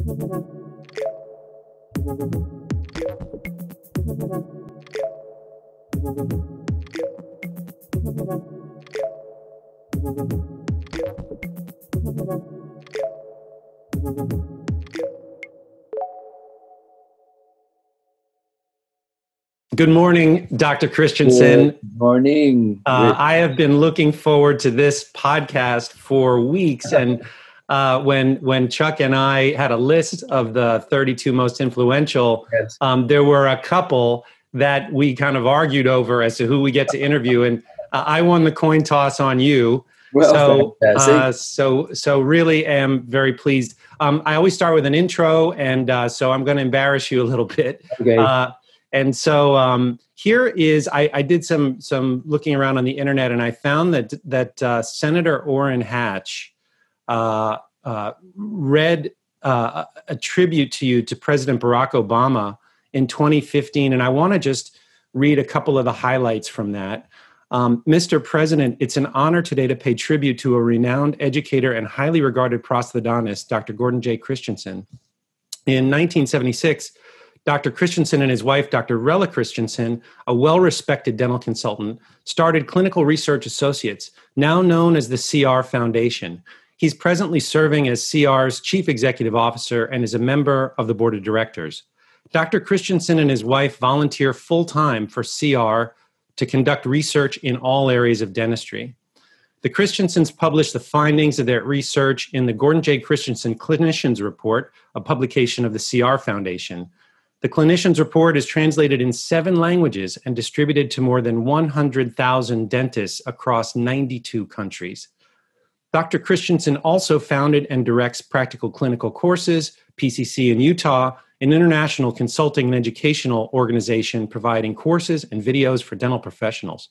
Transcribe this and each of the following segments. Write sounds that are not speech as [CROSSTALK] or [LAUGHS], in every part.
Good morning, Dr. Christensen. Good morning. Uh, I have been looking forward to this podcast for weeks, and uh, when when Chuck and I had a list of the 32 most influential, Yes. um, there were a couple that we kind of argued over as to who we get to interview, and uh, I won the coin toss on you. Well, so, uh, so, so really am very pleased. Um, I always start with an intro, and uh, so I'm going to embarrass you a little bit. okay. Uh, and so um, here is I, I did some some looking around on the internet, and I found that that uh, Senator Orrin Hatch uh, uh, read uh, a tribute to you to President Barack Obama in 2015, and I want to just read a couple of the highlights from that. Um, Mr. President, it's an honor today to pay tribute to a renowned educator and highly regarded prosthodontist, Dr. Gordon J. Christensen. In 1976, Dr. Christensen and his wife, Dr. Rella Christensen, a well respected dental consultant, started Clinical Research Associates, now known as the CR Foundation. He's presently serving as CR's Chief Executive Officer and is a member of the Board of Directors. Dr. Christensen and his wife volunteer full time for CR to conduct research in all areas of dentistry. The Christensens published the findings of their research in the Gordon J. Christensen Clinicians Report, a publication of the CR Foundation. The Clinicians Report is translated in seven languages and distributed to more than 100,000 dentists across 92 countries. Dr. Christensen also founded and directs Practical Clinical Courses, PCC in Utah, an international consulting and educational organization providing courses and videos for dental professionals.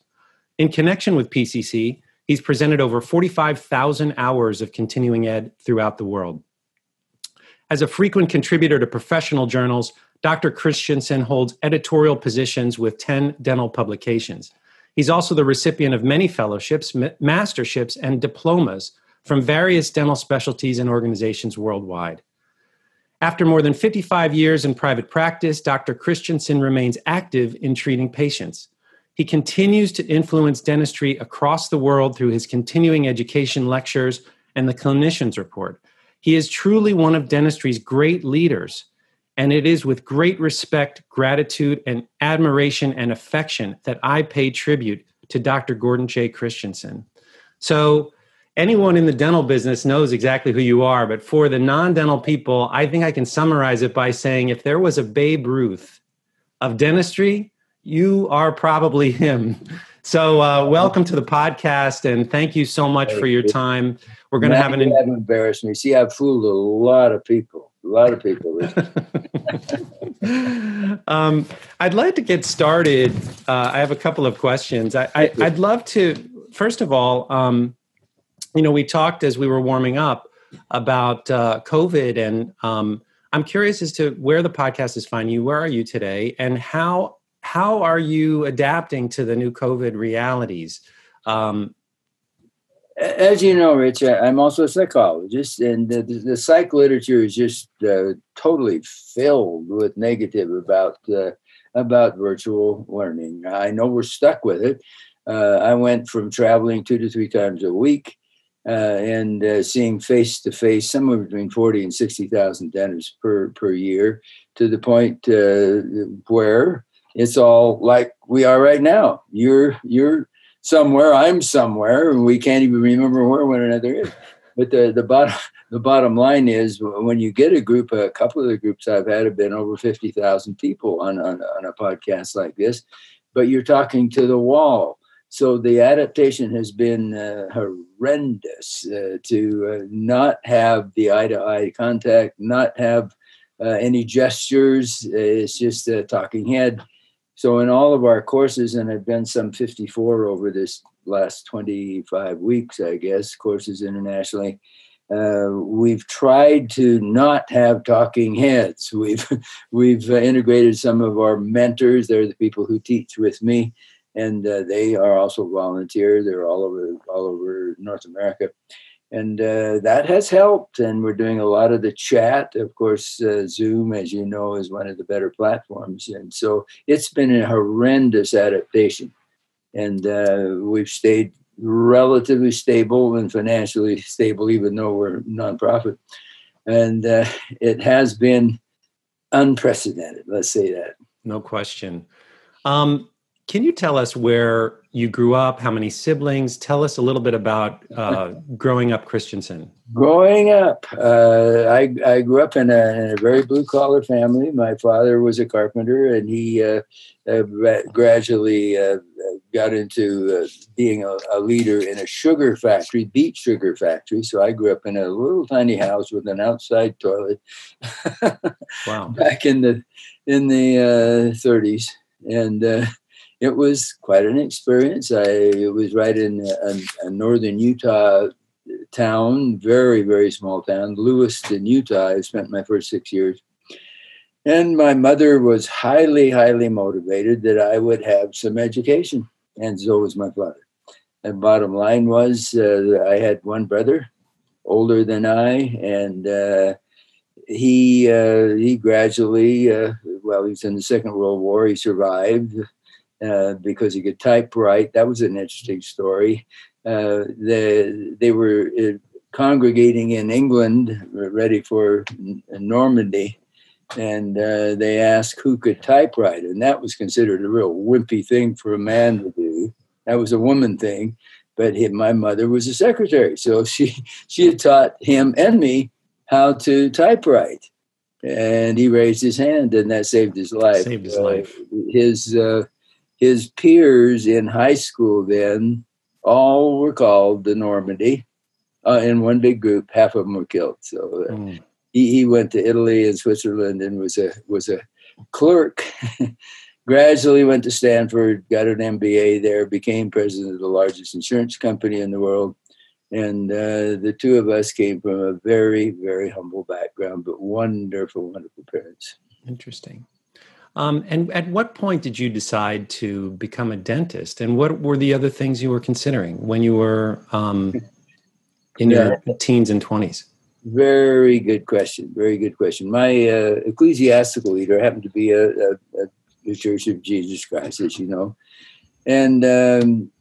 In connection with PCC, he's presented over 45,000 hours of continuing ed throughout the world. As a frequent contributor to professional journals, Dr. Christensen holds editorial positions with 10 dental publications. He's also the recipient of many fellowships, ma- masterships, and diplomas from various dental specialties and organizations worldwide. After more than 55 years in private practice, Dr. Christensen remains active in treating patients. He continues to influence dentistry across the world through his continuing education lectures and the Clinicians Report. He is truly one of dentistry's great leaders, and it is with great respect, gratitude, and admiration and affection that I pay tribute to Dr. Gordon J. Christensen. So, anyone in the dental business knows exactly who you are, but for the non dental people, I think I can summarize it by saying if there was a Babe Ruth of dentistry, you are probably him. So, uh, welcome to the podcast, and thank you so much for your time. We're going to have an. you have embarrassed me. See, I've fooled a lot of people. A lot of people. [LAUGHS] um, I'd like to get started. Uh, I have a couple of questions. I, I'd love to, first of all, um, you know, we talked as we were warming up about uh, COVID, and um, I'm curious as to where the podcast is finding you. Where are you today, and how how are you adapting to the new COVID realities? Um, As you know, Rich, I'm also a psychologist, and the, the, the psych literature is just uh, totally filled with negative about uh, about virtual learning. I know we're stuck with it. Uh, I went from traveling two to three times a week uh, and uh, seeing face to face somewhere between forty and sixty thousand dentists per per year to the point uh, where it's all like we are right now. You're you're somewhere, I'm somewhere, and we can't even remember where one another is. But the the bottom [LAUGHS] the bottom line is when you get a group, a couple of the groups I've had have been over fifty thousand people on, on on a podcast like this, but you're talking to the wall. So the adaptation has been uh, horrendous uh, to uh, not have the eye to eye contact, not have uh, any gestures. It's just a talking head. So in all of our courses, and I've done some 54 over this last 25 weeks, I guess, courses internationally. Uh, we've tried to not have talking heads. [LAUGHS] We've we've integrated some of our mentors. They're the people who teach with me, and uh, they are also volunteer. They're all over all over North America, and uh, that has helped. And we're doing a lot of the chat. Of course, uh, Zoom, as you know, is one of the better platforms, and so it's been a horrendous adaptation. And uh, we've stayed relatively stable and financially stable, even though we're nonprofit. And uh, it has been unprecedented. Let's say that. No question. Um, can you tell us where you grew up? How many siblings? Tell us a little bit about uh, growing up Christensen. Growing up, uh, I, I grew up in a, in a very blue collar family. My father was a carpenter, and he uh, uh gradually uh, got into uh, being a, a, leader in a sugar factory, beet sugar factory. So I grew up in a little tiny house with an outside toilet. [LAUGHS] wow! Back in the in the 30s, and it was quite an experience. I it was right in a, a, northern Utah town, very very small town, Lewiston, Utah. I spent my first six years, and my mother was highly highly motivated that I would have some education, and so was my father. The bottom line was uh, I had one brother, older than I, and uh, he uh, he gradually, uh, well, he was in the Second World War. He survived uh, because he could typewrite. That was an interesting story. Uh, the, they were uh, congregating in England, ready for Normandy, and uh, they asked who could typewrite, and that was considered a real wimpy thing for a man to do. That was a woman thing, but he, my mother was a secretary, so [LAUGHS] she she had taught him and me how to typewrite and he raised his hand and that saved his life. Saved his uh, life. His uh, his peers in high school then all were called the Normandy uh, in one big group. Half of them were killed. So uh, mm. he, he went to Italy and Switzerland and was a was a clerk. [LAUGHS] Gradually went to Stanford, got an MBA there, became president of the largest insurance company in the world. And uh, the two of us came from a very, very humble background, but wonderful, wonderful parents. Interesting. Um, and at what point did you decide to become a dentist? And what were the other things you were considering when you were um, in yeah. your teens and 20s? Very good question. Very good question. My uh, ecclesiastical leader happened to be a, a, a, the Church of Jesus Christ, as you know. And um,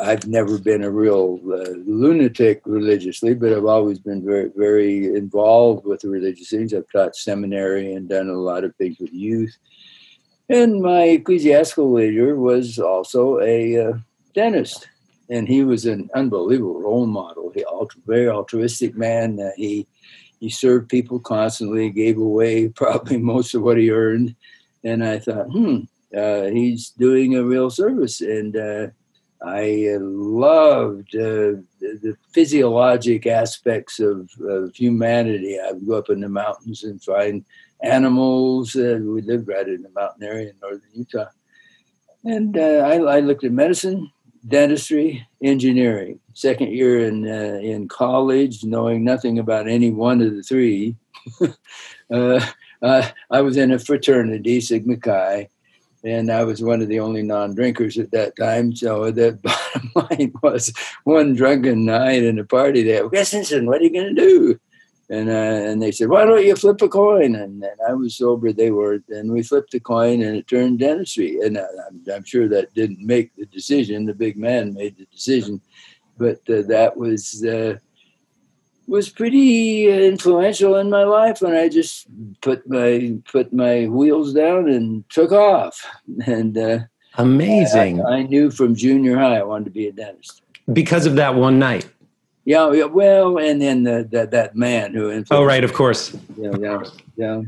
I've never been a real uh, lunatic religiously, but I've always been very, very involved with the religious things. I've taught seminary and done a lot of things with youth. And my ecclesiastical leader was also a uh, dentist, and he was an unbelievable role model. He very altruistic man. Uh, he he served people constantly, gave away [LAUGHS] probably most of what he earned, and I thought, hmm, uh, he's doing a real service, and uh, I loved uh, the, the, physiologic aspects of, of, humanity. I would go up in the mountains and find animals. Uh, we lived right in the mountain area in northern Utah. And uh, I, I, looked at medicine, dentistry, engineering. Second year in, uh, in college, knowing nothing about any one of the three. [LAUGHS] Uh, I was in a fraternity, Sigma Chi and I was one of the only non-drinkers at that time. So the [LAUGHS] bottom line was one drunken night in a party there. Christensen, what are you going to do? And uh, and they said, why don't you flip a coin? And, and I was sober, they were, and we flipped the coin, and it turned dentistry. And uh, I'm, I'm, sure that didn't make the decision. The big man made the decision, but uh, that was uh, was pretty influential in my life when I just put my put my wheels down and took off. [LAUGHS] And uh, amazing. I, I, knew from junior high I wanted to be a dentist. Because of that one night? Yeah, well and then the, that that man who oh right of course. Yeah yeah yeah.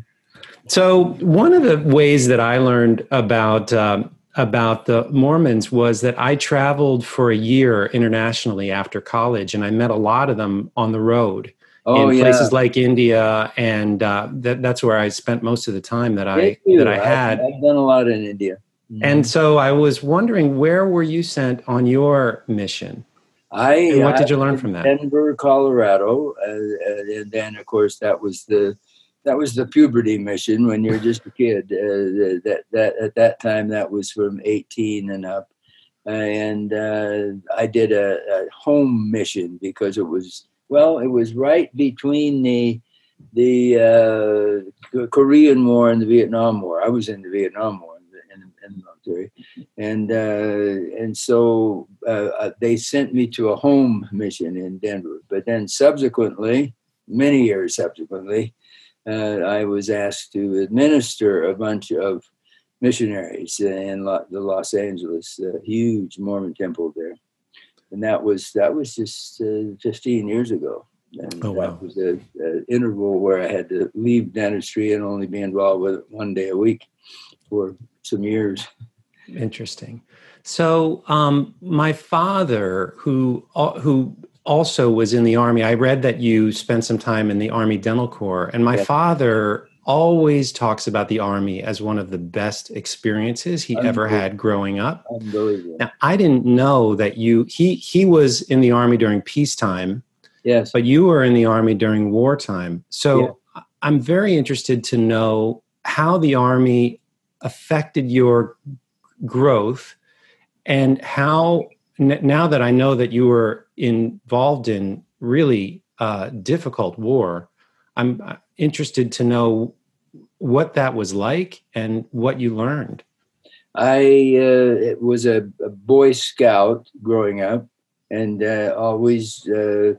So one of the ways that I learned about um, about the Mormons was that I traveled for a year internationally after college, and I met a lot of them on the road oh, in yeah. places like India, and uh, that, that's where I spent most of the time that I that I had. I've, I've, done a lot in India, mm-hmm. and so I was wondering where were you sent on your mission? I and what I, did you learn from that? Denver, Colorado, uh, and then of course that was the that was the puberty mission when you're just a kid. Uh, that that at that time that was from 18 and up, and uh, I did a, a, home mission because it was well, it was right between the the uh, Korean War and the Vietnam War. I was in the Vietnam War in, in, in the military, and uh, and so uh, they sent me to a home mission in Denver. But then subsequently, many years subsequently, uh, I was asked to administer a bunch of missionaries in the Los Angeles, huge Mormon temple there, and that was that was just uh, 15 years ago. And oh, wow. that was an interval where I had to leave dentistry and only be involved with it one day a week for some years. Interesting. So, um, my father, who uh, who also was in the army, I read that you spent some time in the Army Dental Corps, and my father always talks about the army as one of the best experiences he ever had growing up. Now, I didn't know that you he he was in the army during peacetime. Yes. But you were in the army during wartime. So yeah. I'm very interested to know how the army affected your growth and how now that I know that you were involved in really uh, difficult war, I'm uh, interested to know what that was like and what you learned. I uh, was a, a, Boy Scout growing up and uh, always uh,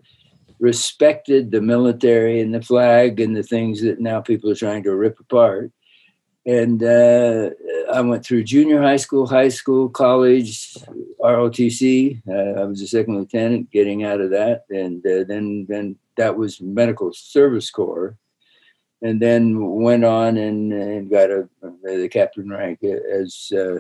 respected the military and the flag and the things that now people are trying to rip apart. And uh, I went through junior high school, high school, college, ROTC. Uh, I was a second lieutenant getting out of that. And uh, then, then that was medical service corps and then went on and, and got a, the captain rank as uh,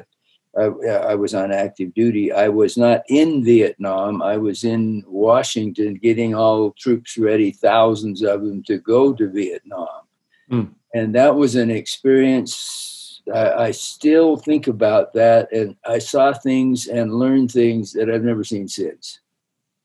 I, I, was on active duty. I was not in Vietnam. I was in Washington getting all troops ready, thousands of them, to go to Vietnam. Mm. And that was an experience. I, I still think about that. And I saw things and learned things that I've never seen since.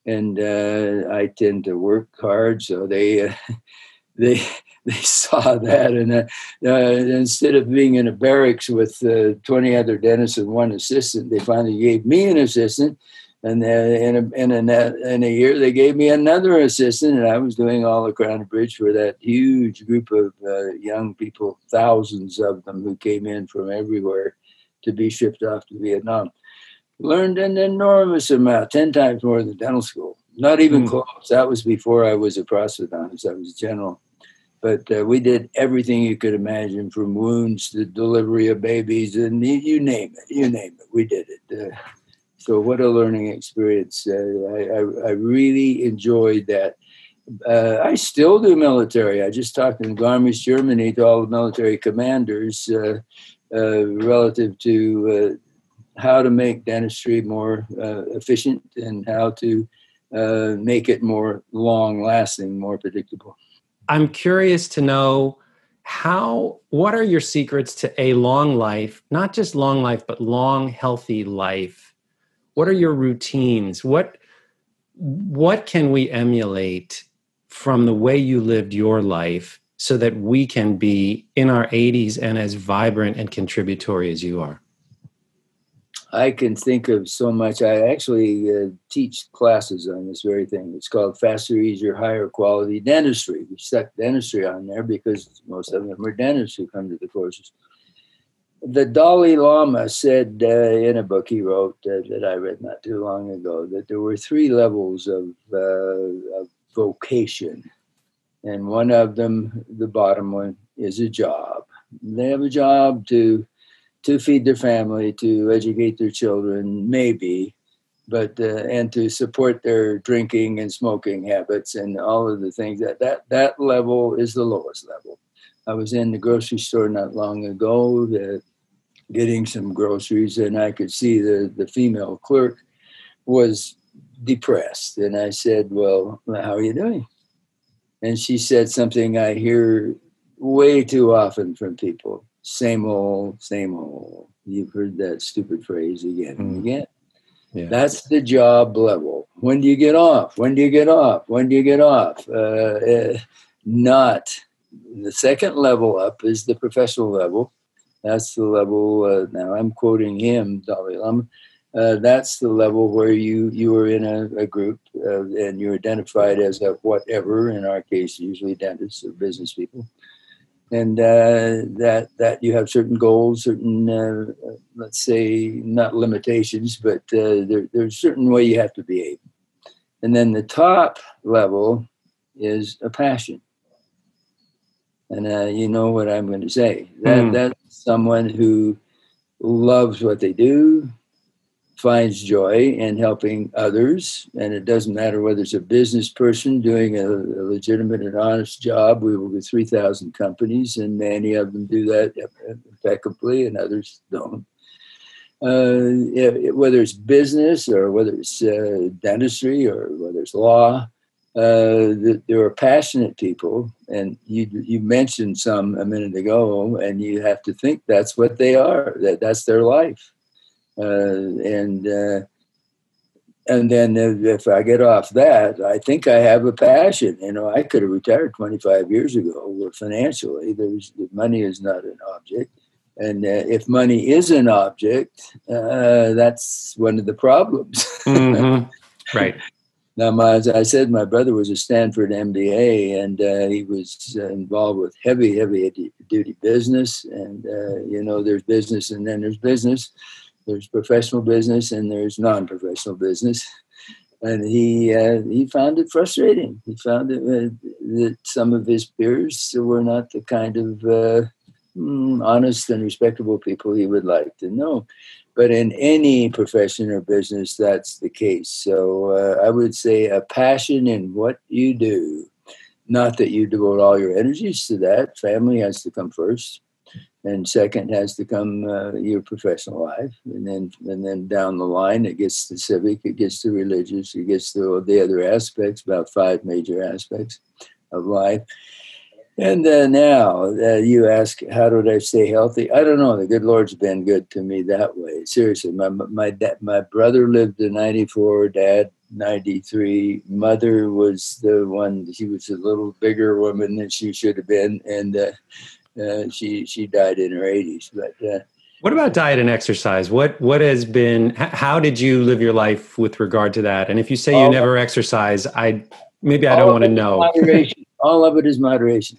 And uh, I tend to work hard, so they uh, [LAUGHS] they they saw that, and uh, uh, instead of being in a barracks with uh, 20 other dentists and one assistant, they finally gave me an assistant. And then in a, in, a, in a year, they gave me another assistant, and I was doing all the Crown Bridge for that huge group of uh, young people, thousands of them who came in from everywhere to be shipped off to Vietnam. Learned an enormous amount, 10 times more than dental school. Not even mm. close. That was before I was a prosthodontist. I was general but uh, we did everything you could imagine from wounds to delivery of babies and you name it you name it we did it uh, so what a learning experience. Uh, I, I, I, really enjoyed that. Uh, i still do military. I just talked in garmisch germany to all the military commanders uh, uh, relative to how to make dentistry more efficient and how to make it more long lasting more predictable. I'm curious to know how what are your secrets to a long life, not just long life but long healthy life? What are your routines? What what can we emulate from the way you lived your life so that we can be in our 80s and as vibrant and contributory as you are? I can think of so much. I actually uh, teach classes on this very thing. It's called Faster, Easier, Higher Quality Dentistry. We stuck dentistry on there because most of them are dentists who come to the courses. The Dalai Lama said uh, in a book he wrote uh, that I read not too long ago that there were three levels of, uh, of vocation. And one of them, the bottom one, is a job. They have a job to to feed their family, to educate their children, maybe, but uh, and to support their drinking and smoking habits and all of the things that that that level is the lowest level. I was in the grocery store not long ago, the, getting some groceries, and I could see the the female clerk was depressed, and I said, "Well, how are you doing?" And she said something I hear way too often from people same old, same old. You've heard that stupid phrase again and mm. again. Yeah. That's the job level. When do you get off? When do you get off? When do you get off? Uh, uh, not the second level up is the professional level. That's the level. Uh, now I'm quoting him, Dalai Lama. uh, that's the level where you you were in a, a group uh, and you're identified as a whatever. In our case, usually dentists or business people, and uh, that that you have certain goals, certain uh, let's say not limitations, but uh, there, there's a certain way you have to behave. And then the top level is a passion. And uh, you know what I'm going to say. That mm. that's someone who loves what they do, finds joy in helping others, and it doesn't matter whether it's a business person doing a, a legitimate and honest job. We work with 3,000 companies, and many of them do that impeccably, and others don't. Uh, whether it's business or whether it's uh, dentistry or whether it's law, uh, there are passionate people, and you you mentioned some a minute ago, and you have to think that's what they are. That that's their life, uh, and uh, and then if I get off that, I think I have a passion. You know, I could have retired 25 years ago. Financially, there's money is not an object, and uh, if money is an object, uh, that's one of the problems. [LAUGHS] mm-hmm. Right. Now, my, as I said, my brother was a Stanford MBA, and uh, he was uh, involved with heavy, heavy duty business. And uh, you know, there's business, and then there's business. There's professional business, and there's non-professional business. And he uh, he found it frustrating. He found it, uh, that some of his peers were not the kind of uh, mm, honest and respectable people he would like to know but in any profession or business, that's the case. So uh, I would say a passion in what you do. Not that you devote all your energies to that. Family has to come first, and second has to come uh, your professional life, and then and then down the line it gets to civic, it gets to religious, it gets to the other aspects. About five major aspects of life and uh, now uh, you ask, how did I stay healthy? I don't know. The good Lord's been good to me that way. Seriously, my my dad, my brother lived to ninety four, dad ninety three. Mother was the one. She was a little bigger woman than she should have been, and uh, uh she she died in her eighties. But uh, what about diet and exercise? What what has been? How did you live your life with regard to that? And if you say you never exercise, I maybe I don't want to know. All of it is moderation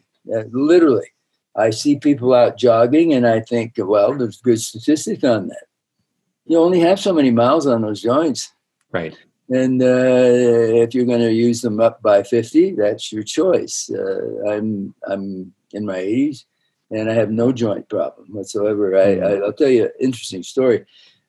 literally. I see people out jogging and I think, well, there's good statistics on that. You only have so many miles on those joints. Right. And uh, if you're going to use them up by 50, that's your choice. Uh, I'm, I'm in my 80s and I have no joint problem whatsoever. I, hmm. I, will tell you an interesting story.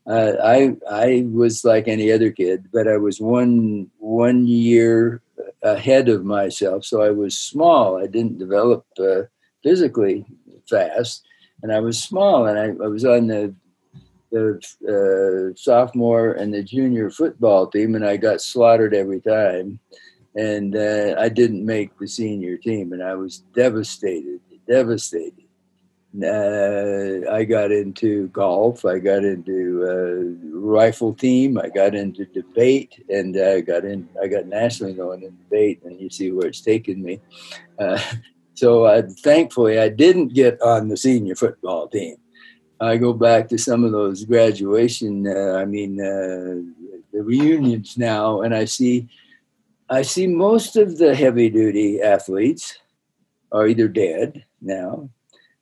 Uh, I I was like any other kid, but I was one one year ahead of myself. So I was small. I didn't develop uh, physically fast, and I was small. And I, I was on the the uh, sophomore and the junior football team, and I got slaughtered every time. And uh, I didn't make the senior team, and I was devastated, devastated uh, I got into golf. I got into uh, rifle team. I got into debate, and I got in. I got nationally known in debate, and you see where it's taken me. Uh, [LAUGHS] so uh, thankfully, I didn't get on the senior football team. I go back to some of those graduation. Uh, I mean, uh, the reunions now, and I see, I see most of the heavy duty athletes are either dead now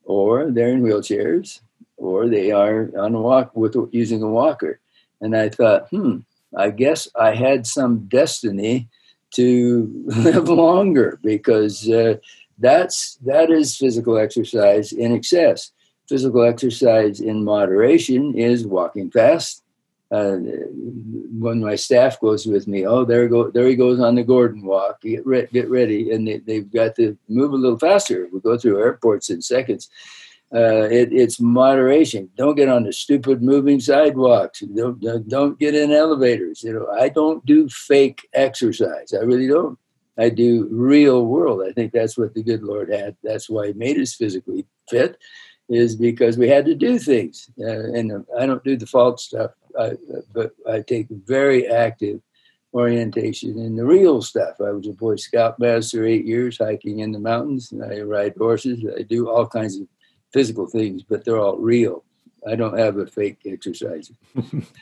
or they're in wheelchairs, or they are on a walk with using a walker. And I thought, hmm, I guess I had some destiny to [LAUGHS] live longer because uh, that's that is physical exercise in excess. Physical exercise in moderation is walking fast. Uh, when my staff goes with me, oh, there go, there he goes on the Gordon walk. Get, re- get ready, and they, they've got to move a little faster. We go through airports in seconds. Uh, it, it's moderation. Don't get on the stupid moving sidewalks. Don't, don't get in elevators. You know, I don't do fake exercise. I really don't. I do real world. I think that's what the good Lord had. That's why He made us physically fit, is because we had to do things. Uh, and I don't do the false stuff. I, but I take very active orientation in the real stuff. I was a Boy Scout master eight years, hiking in the mountains. And I ride horses. I do all kinds of physical things, but they're all real. I don't have a fake exercise.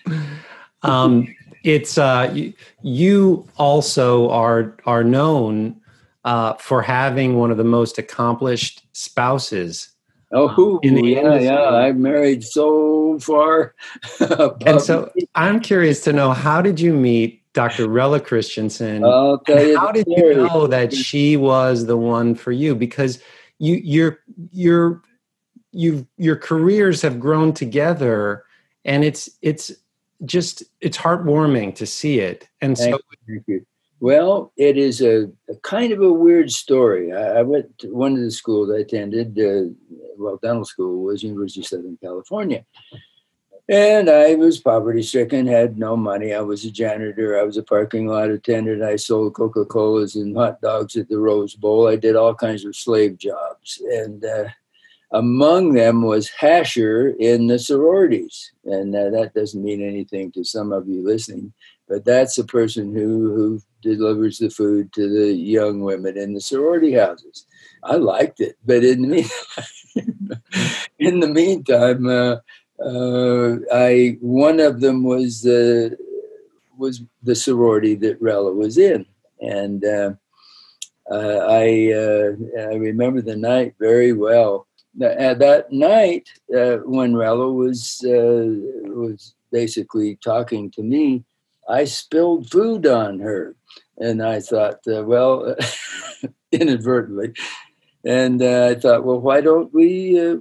[LAUGHS] um, it's uh, you, you also are are known uh, for having one of the most accomplished spouses. Oh, um, in the yeah, industry. yeah. I married so far. [LAUGHS] and so I'm curious to know how did you meet Dr. Rella Christensen? I'll tell you how did you know that she was the one for you? Because you, your, your, you, your careers have grown together, and it's it's just it's heartwarming to see it. And Thank so, you. Well, it is a, a, kind of a weird story. I, I, went to one of the schools I attended, uh, well, dental school was University of Southern California. And I was poverty stricken, had no money. I was a janitor. I was a parking lot attendant. I sold Coca Colas and hot dogs at the Rose Bowl. I did all kinds of slave jobs. And uh, among them was Hasher in the sororities. And uh, that doesn't mean anything to some of you listening, but that's the person who, who delivers the food to the young women in the sorority houses. I liked it, but in the meantime, [LAUGHS] in the meantime, uh, uh, I one of them was uh, was the sorority that Rella was in, and uh, uh, I uh, I remember the night very well. That, that night when Rella was was basically talking to me, I spilled food on her, and I thought, uh, well, [LAUGHS] inadvertently, and uh, I thought, well, why don't we? Uh,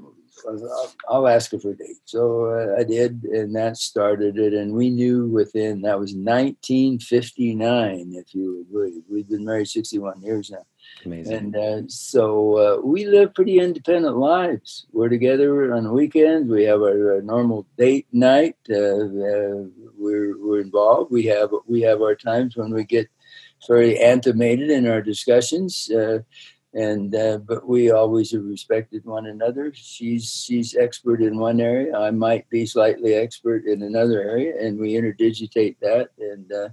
I'll ask her for a date. So uh, I did, and that started it. And we knew within that was 1959, if you would believe. We've been married 61 years now. Amazing. And uh, so uh, we live pretty independent lives. We're together on the weekends. We have our, our normal date night. Uh, uh, we're we're involved. We have we have our times when we get very animated in our discussions. Uh, and uh, but we always have respected one another. She's she's expert in one area. I might be slightly expert in another area, and we interdigitate that, and uh,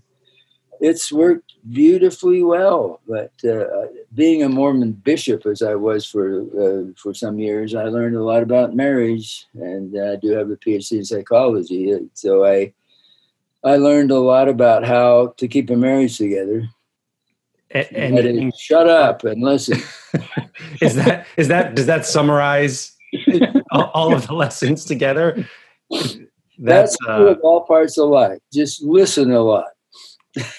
it's worked beautifully well. But uh, being a Mormon bishop, as I was for uh, for some years, I learned a lot about marriage, and I do have a PhD in psychology. So I I learned a lot about how to keep a marriage together and, and shut up and listen. [LAUGHS] is that is that does that summarize all of the lessons together? That's, That's uh, all parts of life. Just listen a lot.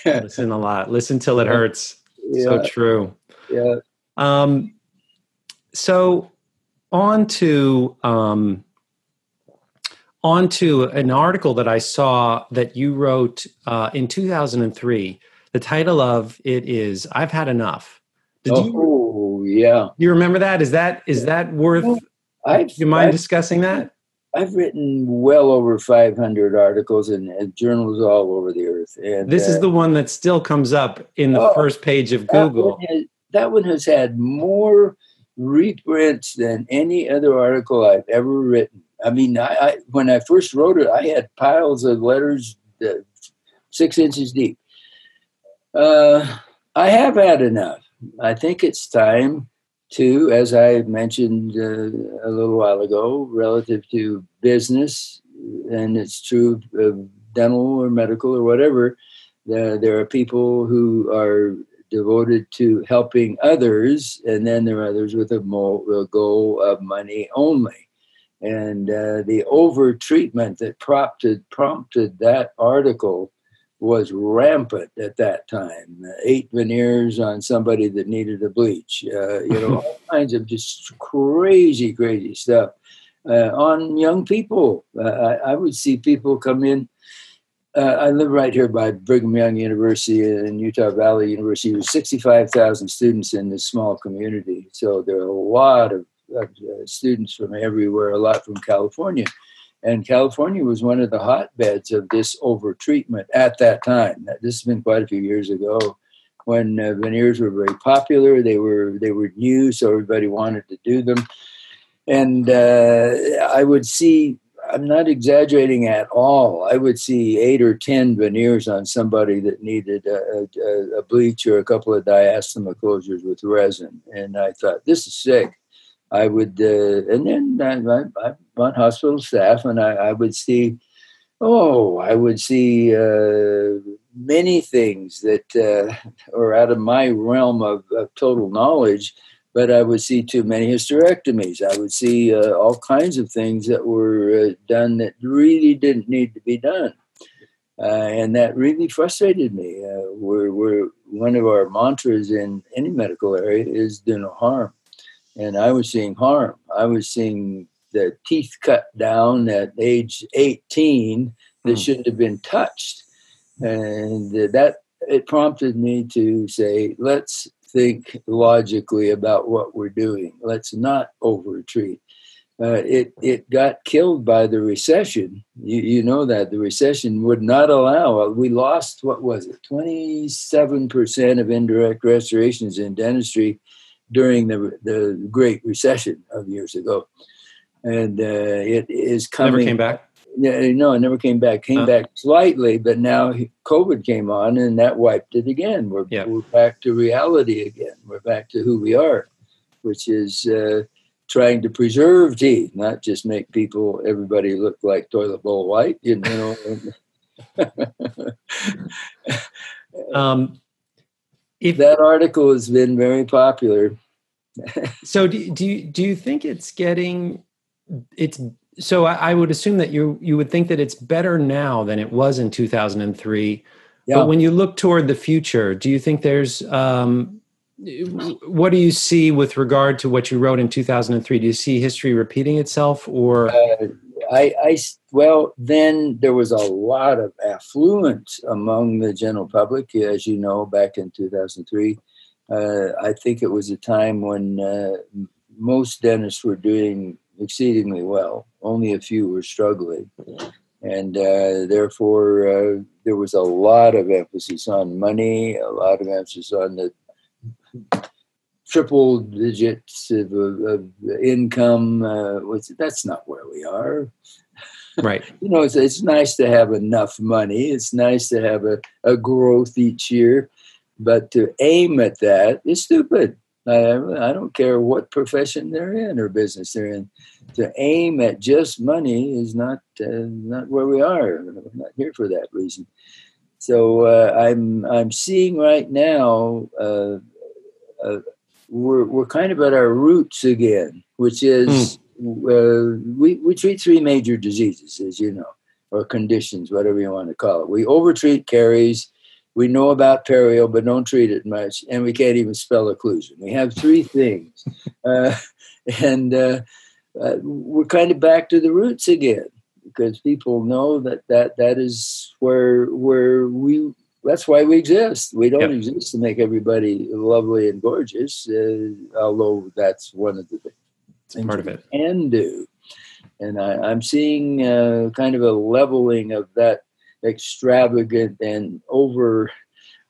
Listen a lot. Listen till it hurts. Yeah. So true. Yeah. Um, so on to um, on to an article that I saw that you wrote uh, in 2003 the title of it is "I've Had Enough." Did oh, you, yeah. You remember that? Is that is that worth? I've, you mind I've, discussing that? I've written well over 500 articles in, in journals all over the earth. And this uh, is the one that still comes up in the oh, first page of Google. That one, has, that one has had more reprints than any other article I've ever written. I mean, I, I when I first wrote it, I had piles of letters six inches deep. Uh, I have had enough. I think it's time to, as I mentioned uh, a little while ago, relative to business, and it's true of dental or medical or whatever, there, there are people who are devoted to helping others, and then there are others with a, mo- a goal of money only. And uh, the over treatment that prompted prompted that article was rampant at that time. Eight veneers on somebody that needed a bleach, uh, you know, [LAUGHS] all kinds of just crazy, crazy stuff uh, on young people. Uh, I, I, would see people come in. Uh, I live right here by Brigham Young University and Utah Valley University. There's 65,000 students in this small community. So there are a lot of, uh, students from everywhere, a lot from California. And California was one of the hotbeds of this overtreatment at that time. This has been quite a few years ago when uh, veneers were very popular. They were they were new, so everybody wanted to do them. And uh, I would see. I'm not exaggerating at all. I would see eight or ten veneers on somebody that needed a, a, a bleach or a couple of diastema closures with resin, and I thought this is sick. I would, uh, and then I, am on hospital staff, and I, I, would see, Oh, I would see uh, many things that uh, are out of my realm of, of, total knowledge, but I would see too many hysterectomies. I would see uh, all kinds of things that were uh, done that really didn't need to be done. Uh, and that really frustrated me. We're, we're, one of our mantras in any medical area is do no harm. And I was seeing harm. I was seeing the teeth cut down at age 18 that mm. shouldn't have been touched. And that it prompted me to say, let's think logically about what we're doing. Let's not overtreat. Uh, it it got killed by the recession. You, you know that the recession would not allow. We lost what was it, twenty seven percent of indirect restorations in dentistry during the the Great Recession of years ago, and uh, it is coming. Never came back. Yeah, no, it never came back. Came back slightly, but now COVID came on, and that wiped it again. We're yep. we're back to reality again. We're back to who we are, which is uh, trying to preserve teeth, not just make people everybody look like toilet bowl white. You know. [LAUGHS] [LAUGHS] um, if that article has been very popular. [LAUGHS] so do, do you do you think it's getting it's so I, I, would assume that you you would think that it's better now than it was in 2003 yeah. but when you look toward the future do you think there's um, what do you see with regard to what you wrote in 2003 do you see history repeating itself or uh, I, I well then there was a lot of affluence among the general public as you know back in 2003 uh, i think it was a time when uh, most dentists were doing exceedingly well. Only a few were struggling. And uh, therefore, uh, there was a lot of emphasis on money, a lot of emphasis on the triple digits of, of income. Uh, that's not where we are. Right. [LAUGHS] you know, it's, it's nice to have enough money. It's nice to have a, a growth each year. But to aim at that is stupid. I, I don't care what profession they're in or business they're in. To aim at just money is not uh, not where we are. We're not here for that reason. So uh, I'm I'm seeing right now uh, uh we're we're kind of at our roots again, which is mm. we we treat three major diseases, as you know, or conditions, whatever you want to call it. We overtreat caries we know about perio, but don't treat it much, and we can't even spell occlusion. We have three [LAUGHS] things, uh, [LAUGHS] and uh, uh, we're kind of back to the roots again because people know that that that is where where we. That's why we exist. We don't yep. exist to make everybody lovely and gorgeous, uh, although that's one of the things part of it can do. And I, am seeing uh, kind of a leveling of that extravagant and over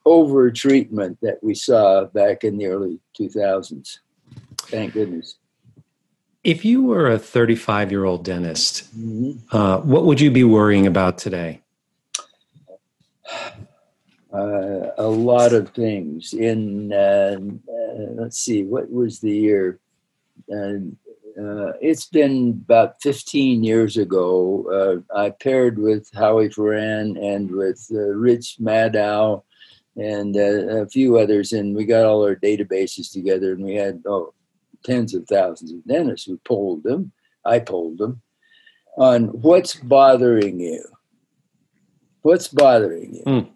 over treatment that we saw back in the early 2000s. Thank goodness. If you were a 35 year old dentist, mm-hmm. uh, what would you be worrying about today? [SIGHS] Uh, a lot of things. In uh, uh let's see, what was the year? Uh, uh, it's been about 15 years ago. I paired with Howie Farran and with Rich Madow and a few others, and we got all our databases together, and we had oh, tens of thousands of dentists. We polled them. I polled them on what's bothering you. What's bothering you? Mm.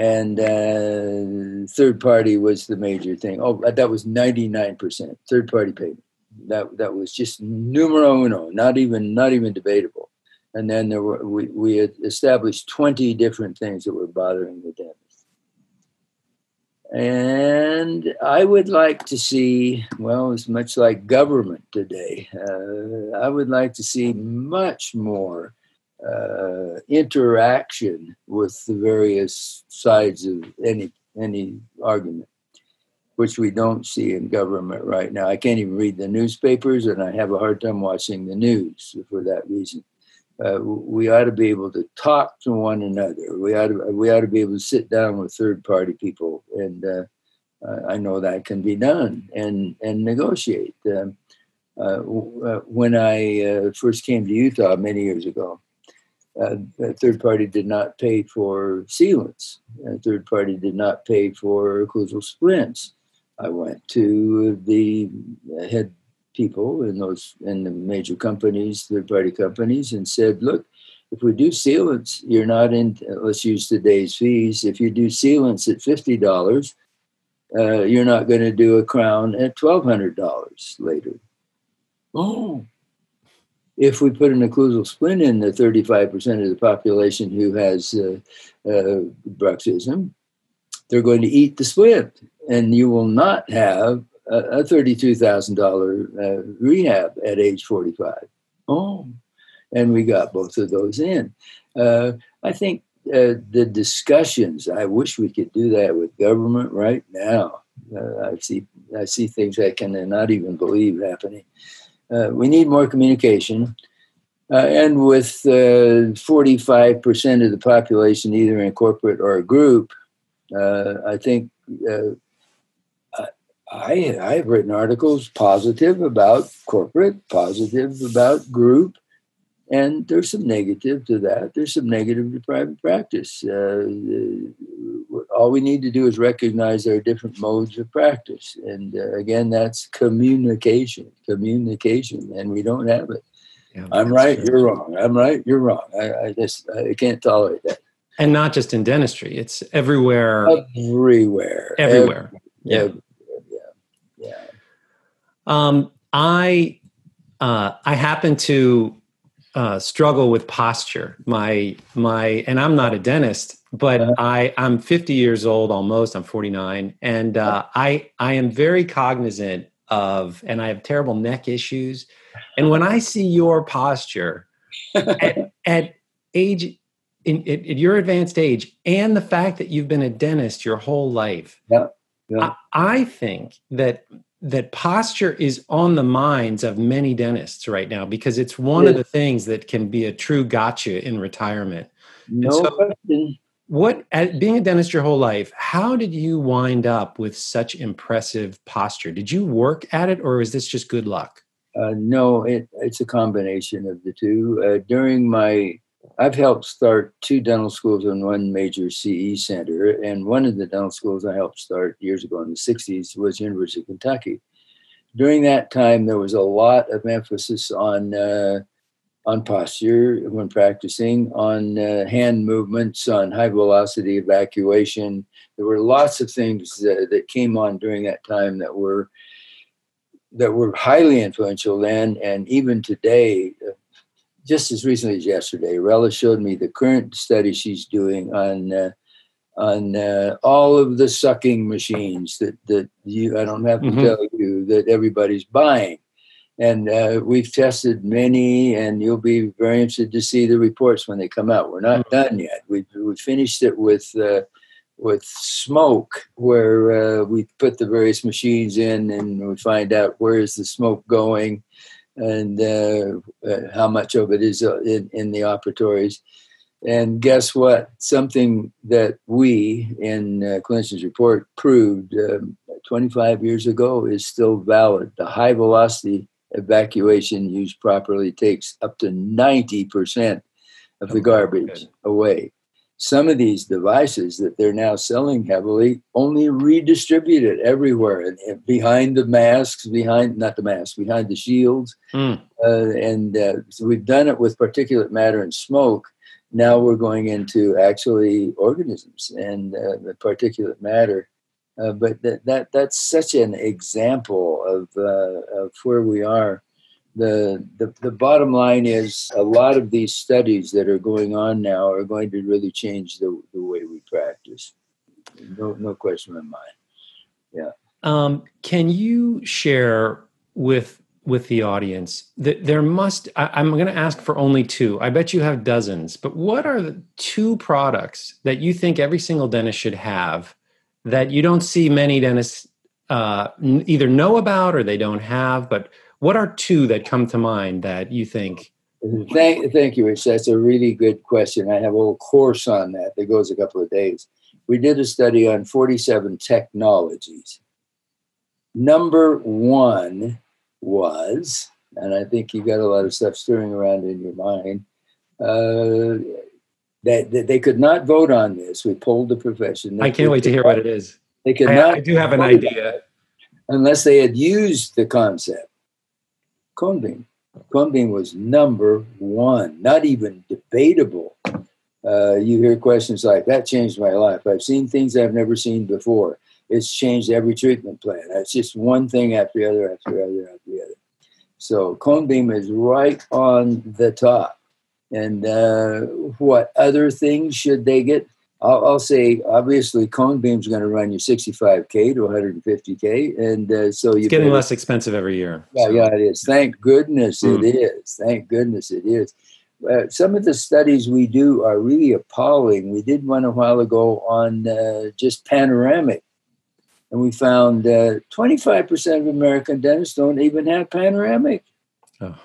And uh, third party was the major thing. Oh, that was 99% third party payment that that was just numero uno, not even not even debatable. And then there were we, we had established 20 different things that were bothering the dentist. And I would like to see, well, it's much like government today. Uh, I would like to see much more uh, interaction with the various sides of any any argument which we don't see in government right now. I can't even read the newspapers, and I have a hard time watching the news for that reason. Uh, we ought to be able to talk to one another. We ought to, we ought to be able to sit down with third party people, and uh, I know that can be done and and negotiate. Um, uh, uh, when I uh, first came to Utah many years ago, Uh, a third party did not pay for sealants. A third party did not pay for occlusal splints. I went to the head people in those in the major companies, third party companies, and said, "Look, if we do sealants, you're not in. Let's use today's fees. If you do sealants at fifty dollars, uh, you're not going to do a crown at twelve hundred dollars later." Oh, if we put an occlusal splint in the 35% of the population who has uh, uh, bruxism, they're going to eat the splint, and you will not have a, a $32,000 uh, rehab at age 45. Oh, and we got both of those in. Uh, I think uh, the discussions. I wish we could do that with government right now. Uh, I see I see things I cannot even believe happening. Uh, we need more communication. Uh, and with 45% uh, of the population either in corporate or a group, I think I, I've written articles positive about corporate, positive about group, and there's some negative to that. There's some negative to private practice. Uh, all we need to do is recognize there are different modes of practice. And uh, again, that's communication, communication, and we don't have it. Yeah, I'm right, true. you're wrong. I'm right, you're wrong. I, I just I can't tolerate that. And not just in dentistry; it's everywhere. Everywhere. Everywhere. Yeah. Everywhere. Yeah. Yeah. Um, I uh, I happen to uh, struggle with posture. My my, and I'm not a dentist, but uh-huh. I I'm 50 years old almost. I'm 49, and uh, I I am very cognizant of, and I have terrible neck issues. And when I see your posture at, [LAUGHS] at age in, at, at, your advanced age, and the fact that you've been a dentist your whole life, yeah, yeah. I, I think that that posture is on the minds of many dentists right now because it's one of the things that can be a true gotcha in retirement. No so question. What, being a dentist your whole life, how did you wind up with such impressive posture? Did you work at it, or is this just good luck? Uh, no, it, it's a combination of the two. Uh, during my I've helped start two dental schools and one major CE center. And one of the dental schools I helped start years ago in the 60s was University of Kentucky. During that time, there was a lot of emphasis on uh, on posture when practicing, on uh, hand movements, on high velocity evacuation. There were lots of things that, that came on during that time that were that were highly influential then, and even today, just as recently as yesterday, Rella showed me the current study she's doing on uh, on uh, all of the sucking machines that that you I don't have to mm-hmm. tell you that everybody's buying, and uh, we've tested many, and you'll be very interested to see the reports when they come out. We're not mm-hmm. done yet. We we finished it with. Uh, with smoke, where uh, we put the various machines in, and we find out where is the smoke going, and uh, uh, how much of it is uh, in, in, the operatories. And guess what? Something that we in uh, clinician's report proved um, 25 years ago is still valid. The high velocity evacuation used properly takes up to 90% of the garbage away some of these devices that they're now selling heavily only redistribute it everywhere and, and behind the masks behind not the masks behind the shields. Mm. uh, and uh, so we've done it with particulate matter and smoke. Now we're going into actually organisms and uh, the particulate matter. Uh, but that, that that's such an example of, uh, of where we are the, the, the bottom line is a lot of these studies that are going on now are going to really change the, the way we practice. No, no question in mind. Yeah. Um, can you share with with the audience that there must I, am going to ask for only two i bet you have dozens but what are the two products that you think every single dentist should have that you don't see many dentists uh, either know about or they don't have but what are two that come to mind that you think? Thank, thank you, Rick. That's a really good question. I have a whole course on that that goes a couple of days. We did a study on 47 technologies. Number one was, and I think you got a lot of stuff stirring around in your mind, Uh, that, that, they could not vote on this. We polled the profession. They I can't wait to hear what it is. They could I, not. I do have an idea. Unless they had used the concept. Cone beam. Was number one, not even debatable. Uh, you hear questions like that changed my life. I've seen things I've never seen before. It's changed every treatment plan. That's just one thing after the other, after the other, after the other. So cone beam is right on the top. And uh, what other things should they get? I'll, I'll say obviously cone beam is going to run you 65k to 150k, and uh, so you're getting better, less expensive every year. Yeah, so. yeah, it is. Thank goodness mm. it is. Thank goodness it is. Uh, some of the studies we do are really appalling. We did one a while ago on uh, just panoramic, and we found uh, 25% of American dentists don't even have panoramic. Oh.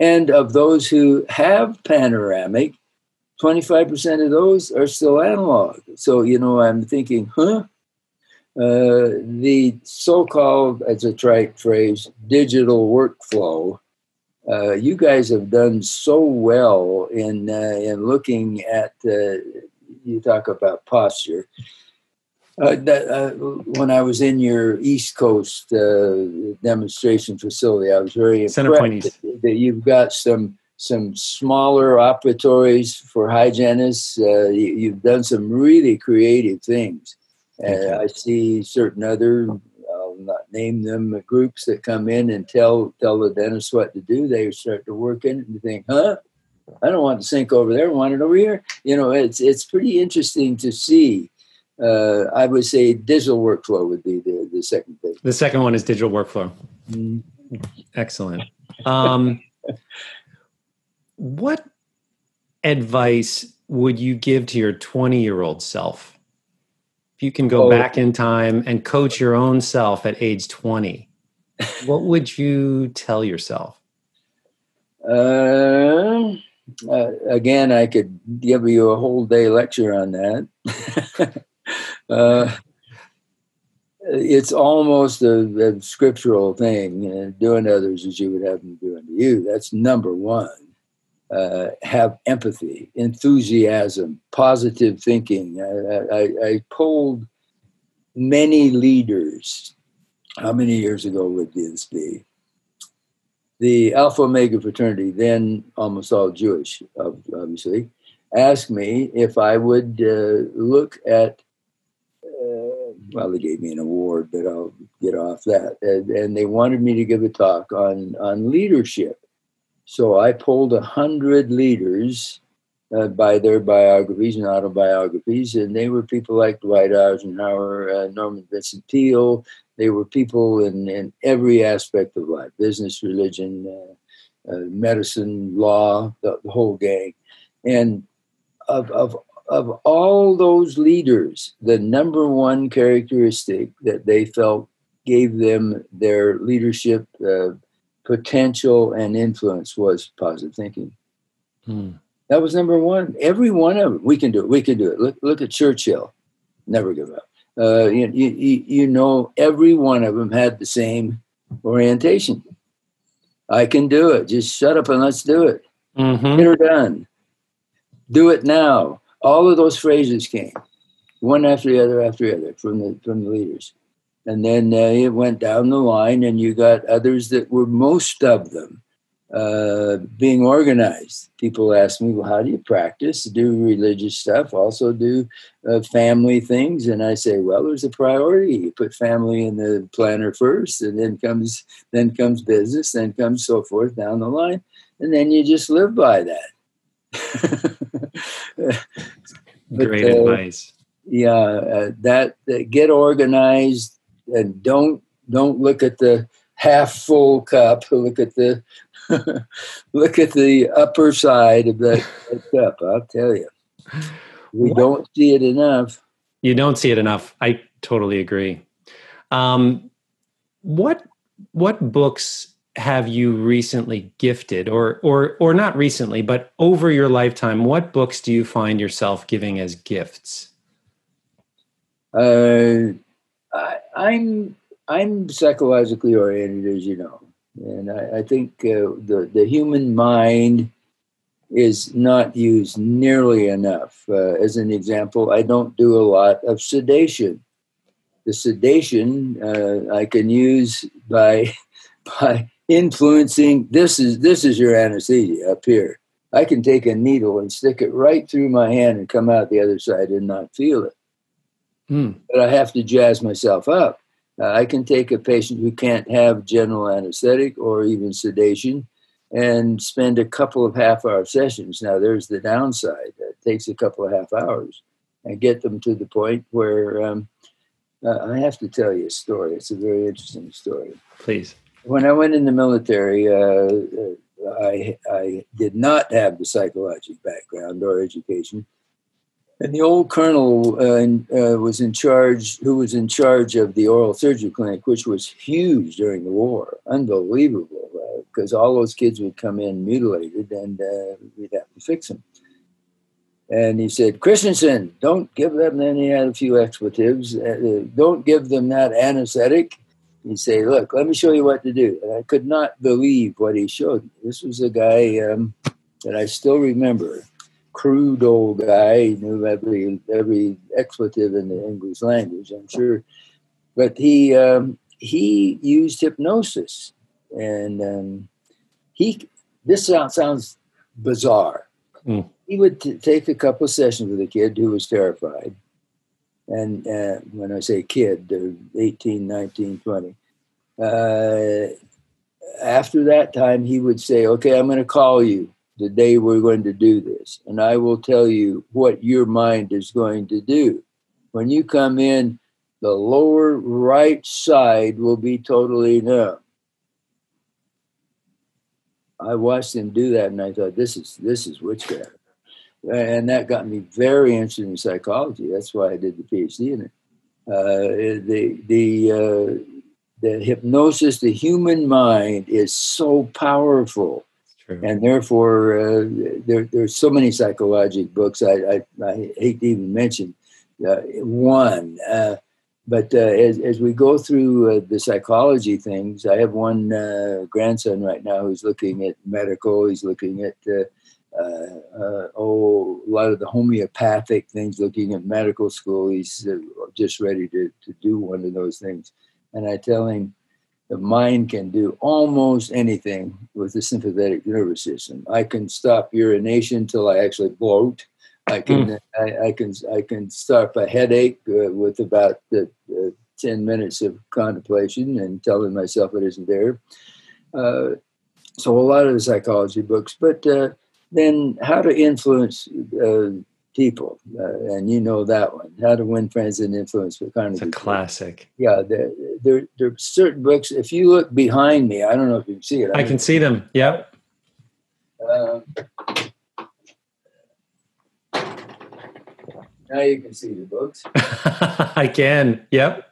And of those who have panoramic, 25% of those are still analog. So, you know, I'm thinking, huh? Uh, the so called, as a trite phrase, digital workflow. Uh, you guys have done so well in uh, in looking at. Uh, you talk about posture. Uh, that, uh, when I was in your East Coast uh, demonstration facility, I was very impressed that, that, you've got some some smaller operatories for hygienists. Uh, you, have done some really creative things. Uh, I see certain other, I'll not name them, groups that come in and tell tell the dentist what to do. They start to work in it and think, huh? I don't want the sink over there. I want it over here. You know, it's it's pretty interesting to see uh, I would say digital workflow would be the, the second thing. The second one is digital workflow. mm Excellent. Um, [LAUGHS] what advice would you give to your 20 year old self? If you can go oh. back in time and coach your own self at age 20, [LAUGHS] what would you tell yourself? Uh, uh, again, I could give you a whole day lecture on that. [LAUGHS] Uh, it's almost a, a scriptural thing. You know, doing others as you would have them doing to you. That's number one. Uh, have empathy, enthusiasm, positive thinking. I, I, I, polled many leaders. How many years ago would this be? The Alpha Omega fraternity, then almost all Jewish, obviously, asked me if I would uh, look at well, they gave me an award, but I'll get off that. And, and they wanted me to give a talk on on leadership. So I pulled a hundred leaders uh, by their biographies and autobiographies, and they were people like Dwight Eisenhower, uh, Norman Vincent Peale. They were people in, in every aspect of life: business, religion, uh, uh medicine, law, the, the whole gang. And of, of of all those leaders, the number one characteristic that they felt gave them their leadership uh, potential and influence was positive thinking. Hmm. That was number one. Every one of them, we can do it. We can do it. Look, look at Churchill. Never give up. Uh, you, you, you know, every one of them had the same orientation. I can do it. Just shut up and let's do it. Mm-hmm. Get her done. Do it now all of those phrases came, one after the other after the other from the from the leaders, and then uh, it went down the line, and you got others that were most of them uh, being organized. People ask me, "Well, how do you practice? Do religious stuff? Also do uh, family things?" And I say, "Well, there's a priority. You put family in the planner first, and then comes then comes business, then comes so forth down the line, and then you just live by that." [LAUGHS] but, Great uh, advice. Yeah, uh, that, that get organized and don't don't look at the half full cup. [LAUGHS] Look at the [LAUGHS] look at the upper side of that, that [LAUGHS] cup. I'll tell you, we what? don't see it enough. You don't see it enough. I totally agree. Um, what what books have you recently gifted or or or not recently but over your lifetime what books do you find yourself giving as gifts uh, I, i'm i'm psychologically oriented as you know and i, I think uh, the the human mind is not used nearly enough. Uh, as an example, I don't do a lot of sedation. The sedation uh, I can use by [LAUGHS] by influencing. This is this is your anesthesia up here. I can take a needle and stick it right through my hand and come out the other side and not feel it. Mm. But I have to jazz myself up. Uh, I can take a patient who can't have general anesthetic or even sedation and spend a couple of half hour sessions. Now, there's the downside. It takes a couple of half hours and get them to the point where um, uh, I have to tell you a story. It's a very interesting story. Please. When I went in the military, uh, I, I did not have the psychological background or education. And the old colonel uh, uh, was in charge, who was in charge of the oral surgery clinic, which was huge during the war, unbelievable because all those kids would come in mutilated and uh, we'd have to fix them. And he said, Christensen, don't give them, then he had a few expletives, uh, don't give them that anesthetic. He'd say, Look, let me show you what to do. And I could not believe what he showed me. This was a guy um, that I still remember, crude old guy. He knew every, every expletive in the English language, I'm sure. But he, um, he used hypnosis and um, he this sounds, bizarre. Mm. He would t- take a couple of sessions with a kid who was terrified. And uh, when I say kid, they're 18, 19, 20. Uh, after that time, he would say, Okay, I'm going to call you the day we're going to do this, and I will tell you what your mind is going to do. When you come in, the lower right side will be totally numb. I watched him do that, and I thought, this is this is witchcraft, and that got me very interested in psychology. That's why I did the PhD in it. Uh, the the uh, the hypnosis, the human mind is so powerful, and therefore uh, there there's so many psychological books. I, I, I hate to even mention uh, one. Uh, but uh, as, as we go through uh, the psychology things, I have one uh, grandson right now who's looking at medical. He's looking at oh a lot of the homeopathic things. Looking at medical school, he's just ready to to do one of those things. And I tell him, the mind can do almost anything with the sympathetic nervous system. I can stop urination till I actually bloat. I can mm. I, I, can I can start a headache uh, with about uh, ten minutes of contemplation and telling myself it isn't there. Uh, so a lot of the psychology books, but uh, then how to influence uh, people, uh, and you know that one. How to win friends and influence with kind of a classic. Yeah, there, there there are certain books. If you look behind me, I don't know if you can see it. I, I can see them. Yep. Now you can see the books. [LAUGHS] I can. Yep.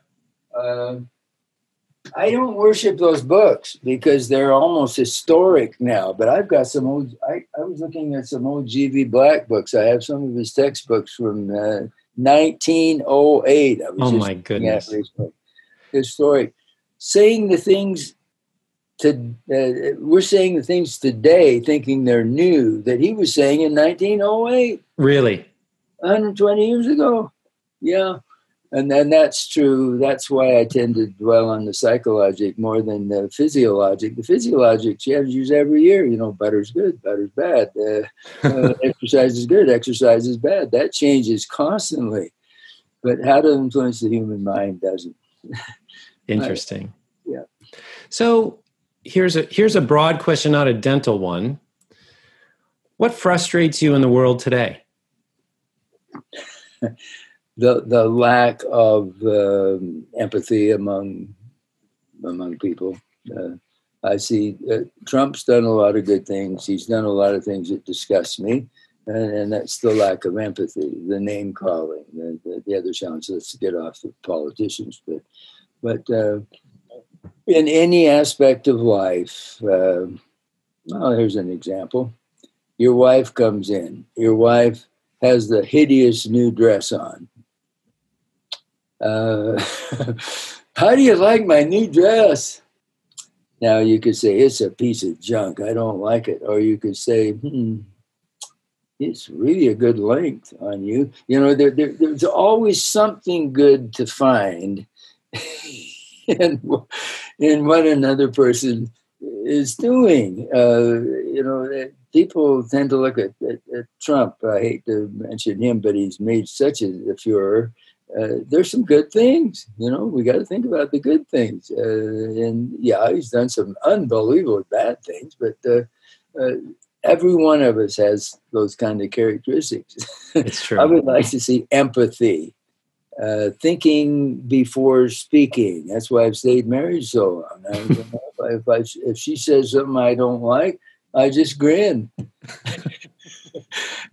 Uh, I don't worship those books because they're almost historic now. But I've got some old. I, I was looking at some old G.V. Black books. I have some of his textbooks from uh, 1908. I was oh my goodness! Historic, saying the things to uh, we're saying the things today, thinking they're new that he was saying in 1908. Really? 120 years ago. Yeah. And then that's true. That's why I tend to dwell on the psychologic more than the physiologic. The physiologic changes every year. You know, butter's good, butter's bad. Uh, uh, [LAUGHS] exercise is good, exercise is bad. That changes constantly. But how to influence the human mind doesn't. [LAUGHS] Interesting. yeah. So here's a here's a broad question, not a dental one. What frustrates you in the world today? [LAUGHS] the the lack of um, empathy among among people. Uh, I see uh, Trump's done a lot of good things. He's done a lot of things that disgust me, and, and that's the lack of empathy, the name calling, the, the, the other challenge. Let's get off the politicians, but but uh, in any aspect of life, uh, well, here's an example. Your wife comes in. Your wife has the hideous new dress on. Uh, [LAUGHS] how do you like my new dress? Now you could say it's a piece of junk. I don't like it, or you could say, hmm, it's really a good length on you. You know, there, there, there's always something good to find [LAUGHS] in, in what another person is doing. Uh, you know, people tend to look at, at, at, Trump. I hate to mention him, but he's made such a, a furor. Uh, there's some good things, you know. We got to think about the good things, uh, and yeah, he's done some unbelievable bad things, but uh, uh, every one of us has those kind of characteristics. It's [LAUGHS] true. I would like to see empathy, uh, thinking before speaking. That's why I've stayed married so long. I, you know, if, I, if she says something I don't like, I just grin. [LAUGHS]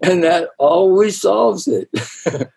and that always solves it. [LAUGHS]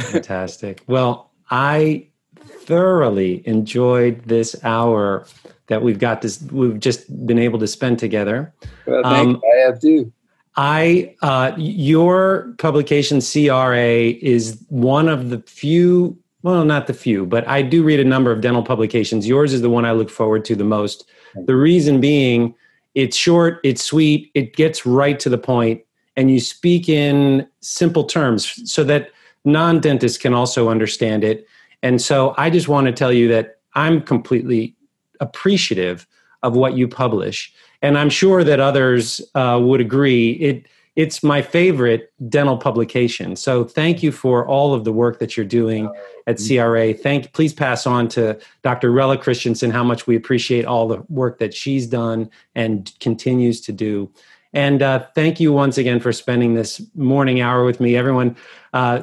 Fantastic. Well, I thoroughly enjoyed this hour that we've got this we've just been able to spend together. Well, um, I have too. I uh, your publication CRA is one of the few. Well, not the few, but I do read a number of dental publications. Yours is the one I look forward to the most. The reason being, it's short, it's sweet, it gets right to the point, and you speak in simple terms so that non dentists can also understand it. And so I just want to tell you that I'm completely appreciative of what you publish, and I'm sure that others uh, would agree. It it's my favorite dental publication. So thank you for all of the work that you're doing at CRA. Thank please pass on to Dr. Rella Christensen how much we appreciate all the work that she's done and continues to do. And uh, thank you once again for spending this morning hour with me. Everyone, uh,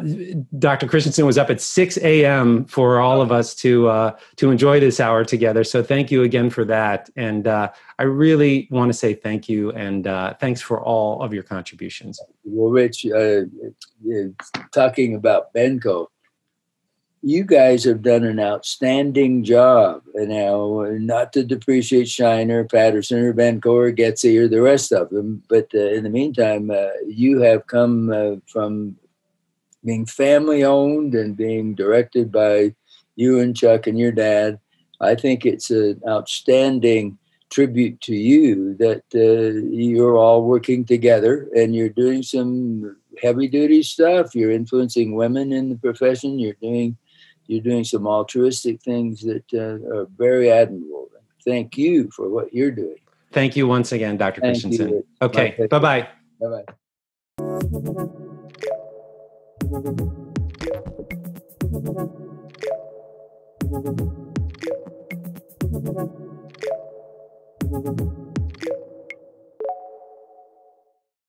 Dr. Christensen was up at 6 a.m. for all of us to uh, to enjoy this hour together. So thank you again for that. And uh, I really want to say thank you and uh, thanks for all of your contributions. Well, Rick, uh, talking about Benco, you guys have done an outstanding job. Now, not to depreciate Shiner, Patterson, or Vancouver, Getzy, or the rest of them, but uh, in the meantime, uh, you have come uh, from being family owned and being directed by you and Chuck and your dad. I think it's an outstanding tribute to you that uh, you're all working together and you're doing some heavy duty stuff. You're influencing women in the profession. You're doing you're doing some altruistic things that uh, are very admirable. Thank you for what you're doing. Thank you once again, Dr. Thank Christensen. You. Okay, bye bye. Bye bye.